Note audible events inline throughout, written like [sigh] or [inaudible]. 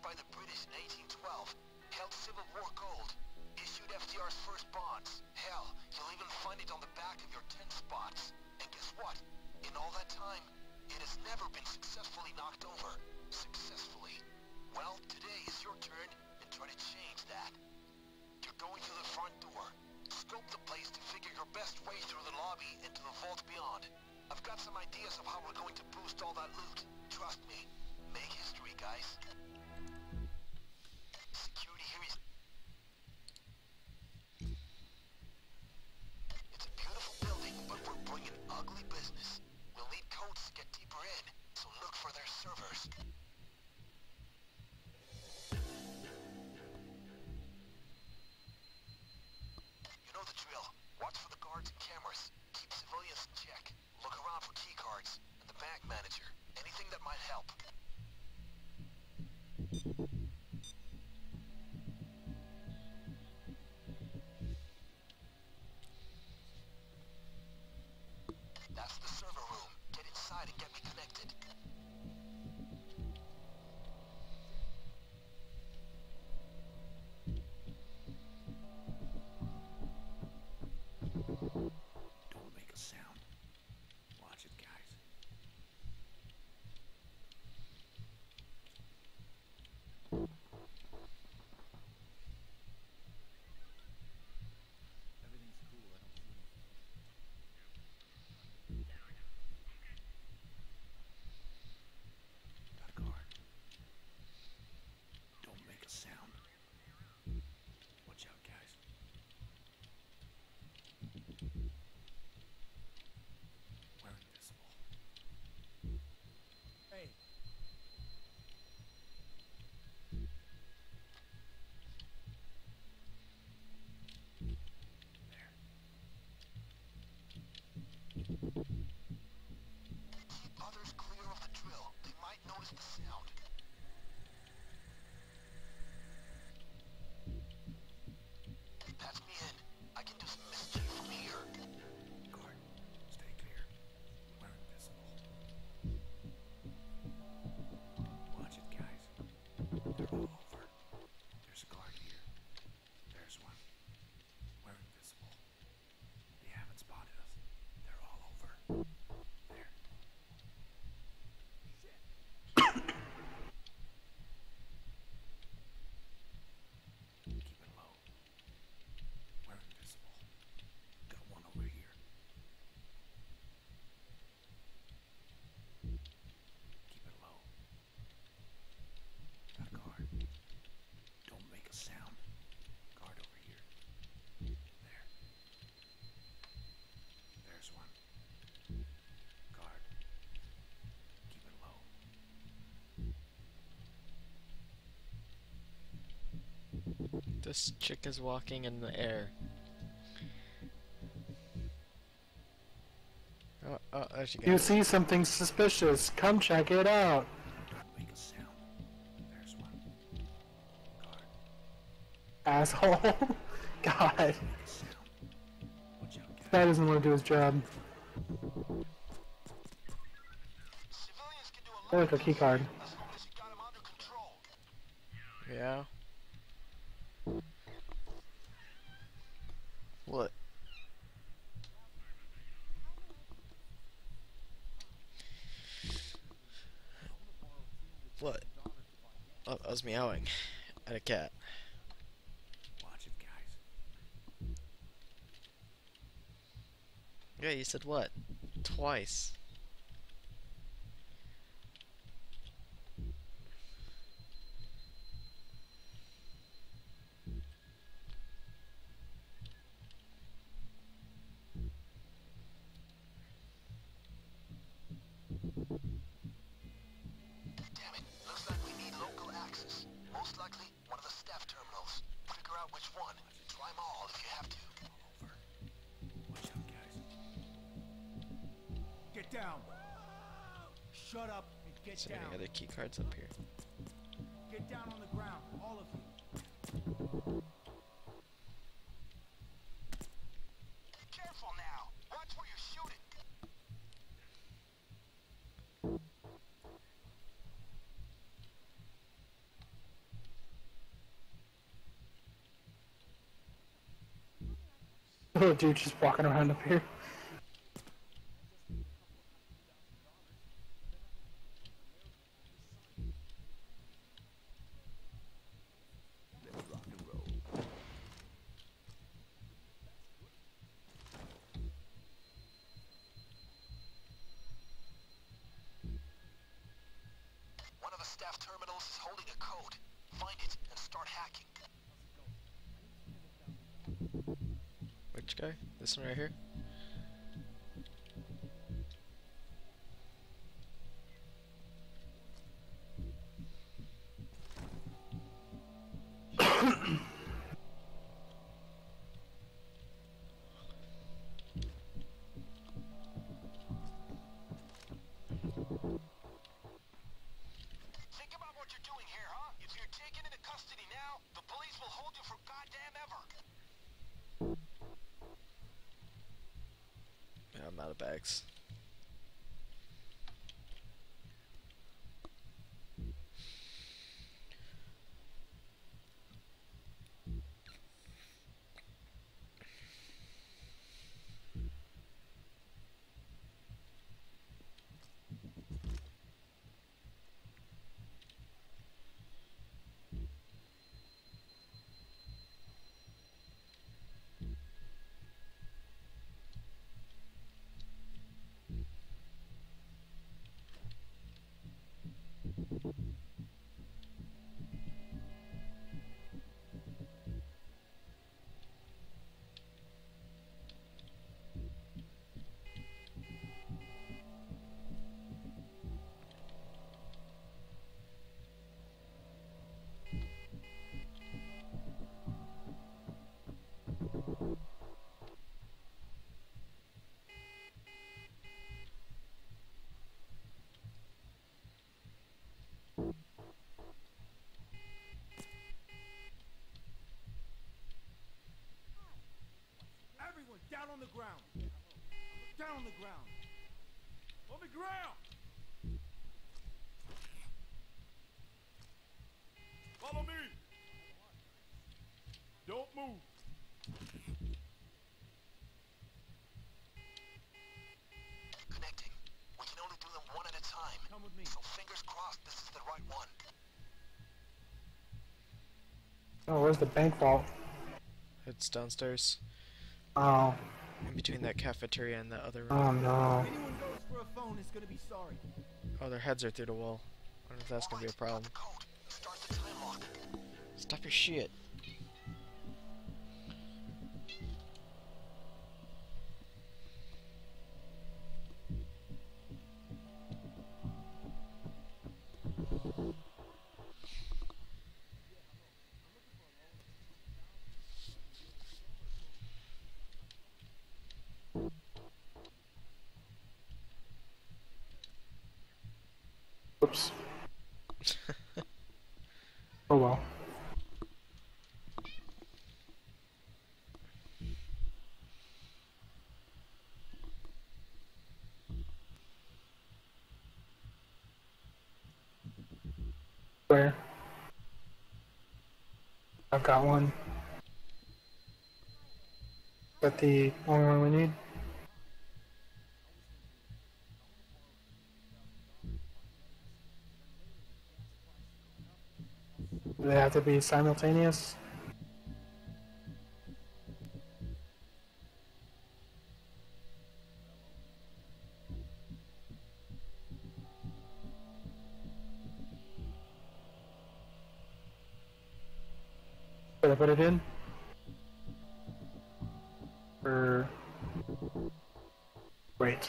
by the British in 1812, held Civil War gold, issued FDR's first bonds. Hell, you'll even find it on the back of your 10 spots. And guess what? In all that time, it has never been successfully knocked over. Successfully. Well, today is your turn, and try to change that. You're going through the front door. Scope the place to figure your best way through the lobby into the vault beyond. I've got some ideas of how we're going to boost all that loot. Trust me. Make history, guys. This chick is walking in the air. Oh, oh, there she You see something suspicious, come check it out. Don't make a sound. There's one. Guard. Asshole. [laughs] God. Make a sound. Watch out, guys. Guy doesn't want to do his job. Civilians can do a Oh, lot like a key card. as long as you got them under control. Yeah. What? What? Oh, I was meowing at a cat. Watch it, guys. Yeah, you said what? Twice. key cards up here. Get down on the ground, all of you. Careful now. Watch where you're shooting. Oh, [laughs] dude, just walking around up here. Terminals is holding a code. Find it and start hacking. Which guy? This one right here? Now, the police will hold you for goddamn ever. Yeah, I'm out of bags. Down on the ground. Down on the ground. On the ground. Follow me. Don't move. Connecting. We can only do them one at a time. Come with me. So fingers crossed this is the right one. Oh, where's the bank vault? It's downstairs. Oh, In between that cafeteria and that other oh, room. oh no. Goes for a phone is gonna be sorry. Oh, their heads are through the wall. I wonder if that's gonna be a problem. Got the code. Start the time lock. Stop your shit. Oh well. Where? I've got one. Is that the only one we need? They have to be simultaneous? Should I put it in? Or wait.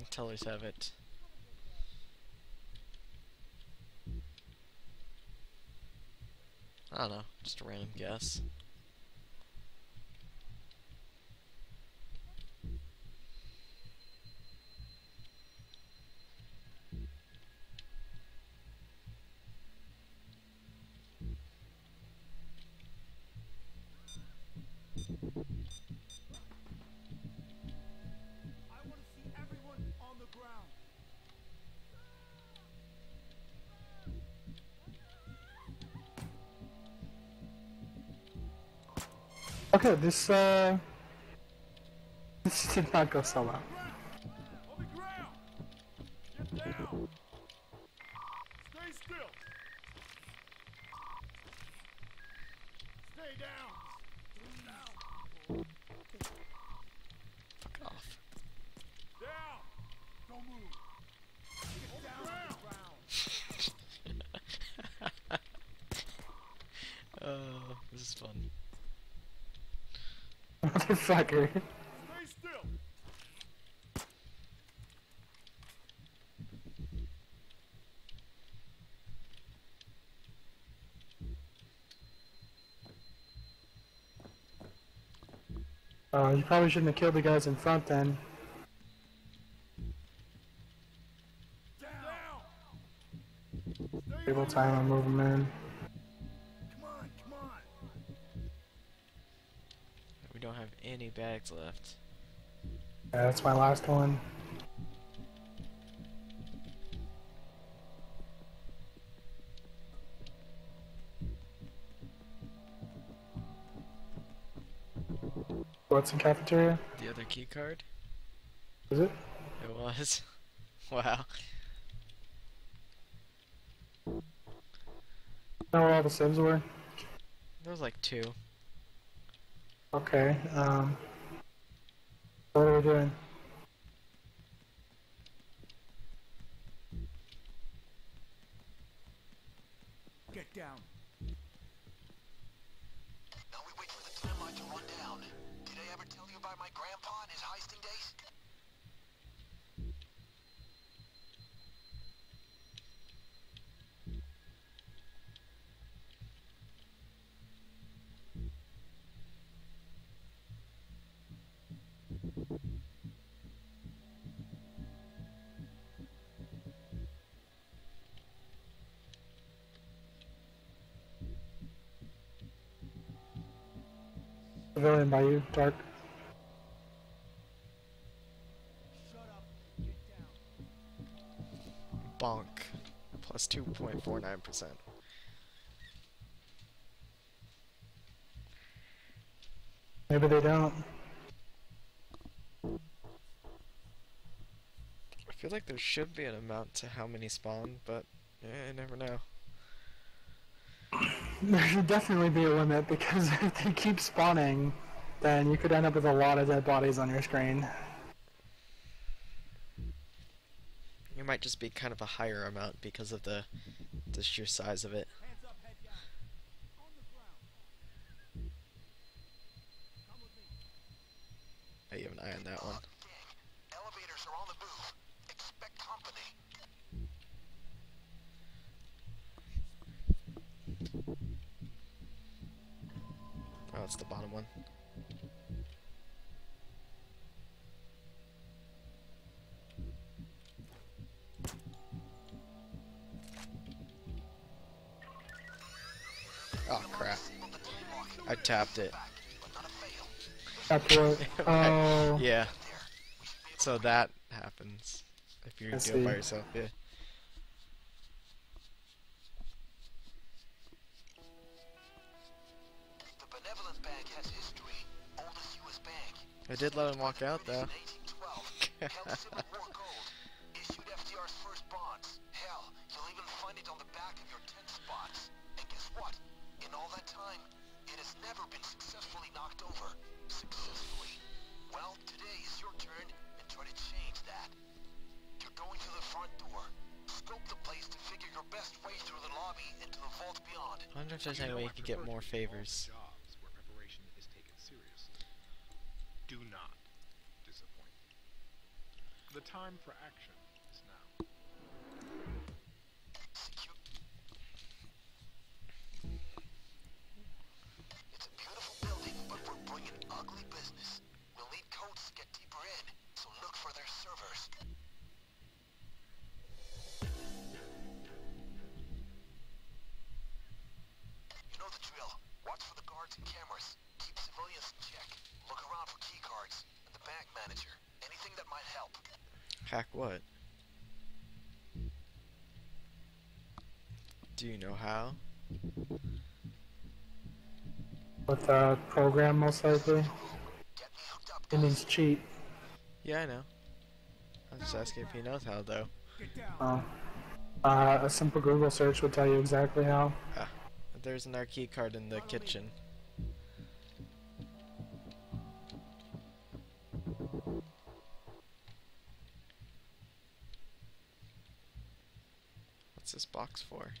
The tellers have it. I don't know, just a random guess. Okay, this uh, this did not go so well. On the ground. Get down. Stay still. Stay down. Down. Fuck off. Down. Don't move. Get down on the ground. Oh, this is fun. Motherfucker. Stay still. Uh, you probably shouldn't have killed the guys in front then. Table time move them in. Come on, come on. We don't have any bags left. Yeah, that's my last one. What's in cafeteria? The other key card? Is it? It was. [laughs] wow. Know where all the sieves were? There was like two. Okay, um... What are we doing? Pavilion by you, Dark. Shut up. Get down. Bonk. Plus 2.49%. Maybe they don't. I feel like there should be an amount to how many spawn, but eh, I never know. There should definitely be a limit because [laughs] if they keep spawning, then you could end up with a lot of dead bodies on your screen. It might just be kind of a higher amount because of the the sheer size of it. Hands up, head down. On the ground. Come with me. I have an eye on that one. Oh crap. I tapped it. That's [laughs] what. Oh. Yeah. So that happens if you I do it by yourself, yeah. The Benevolent Bank has history. Oldest U.S. bank. I did let him walk out though. [laughs] knocked over. Successfully. Well, today is your turn, and try to change that. You're going through the front door. Scope the place to figure your best way through the lobby into the vault beyond. I wonder if there's any way you could get more favors. Jobs where preparation is taken seriously. Do not disappoint. The time for action is now. Hack what? Do you know how? With the program, most likely. Get me hooked up, It means cheat. Yeah, I know. I'm just asking if he knows how, though. Oh. Uh, a simple Google search would tell you exactly how. There's an key card in the kitchen. For?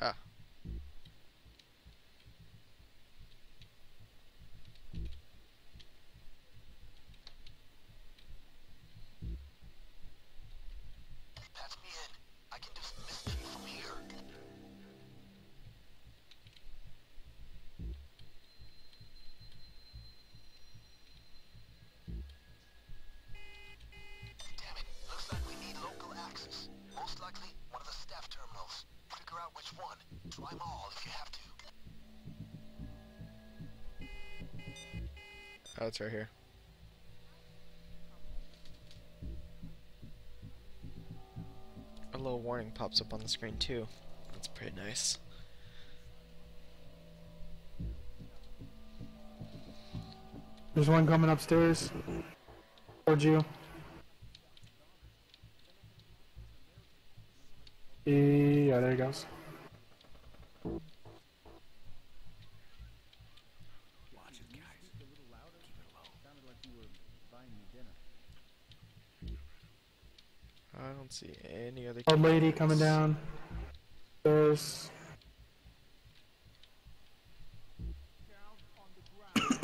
Ah. It's right here. A little warning pops up on the screen too. That's pretty nice. There's one coming upstairs. Towards you. Yeah, there he goes. Watch it, guys. A little louder. Keep it low. Sounded like you were buying me dinner. I don't see any other. Old lady coming down. There's. Down on the ground.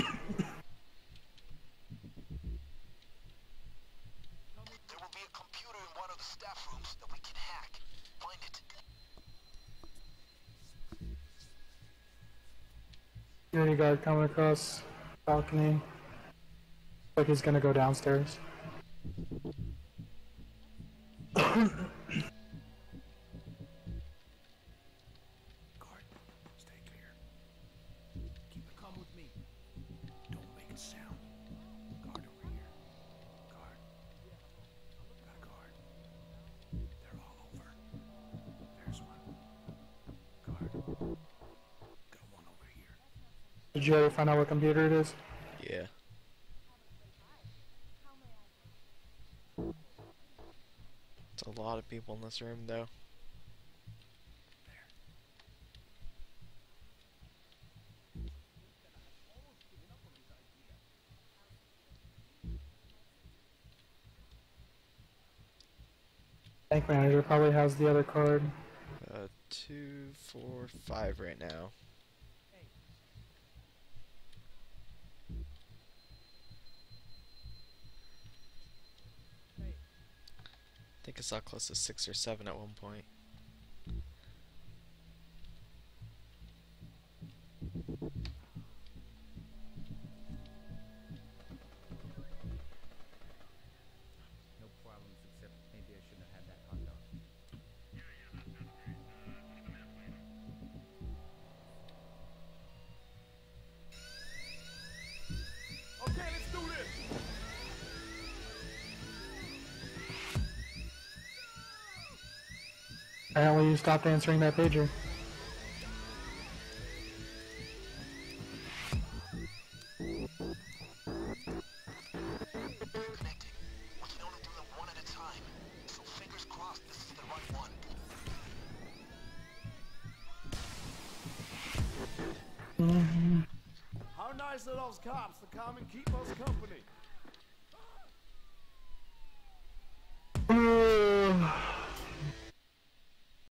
There will be a computer in one of the staff rooms that we can hack. Find it. Security guard coming across balcony. Like he's gonna go downstairs. Did you ever find out what computer it is? Yeah. It's a lot of people in this room, though. Bank manager probably has the other card. Uh, two, four, five right now. I think I saw close to six or seven at one point. Apparently you stopped answering that pager.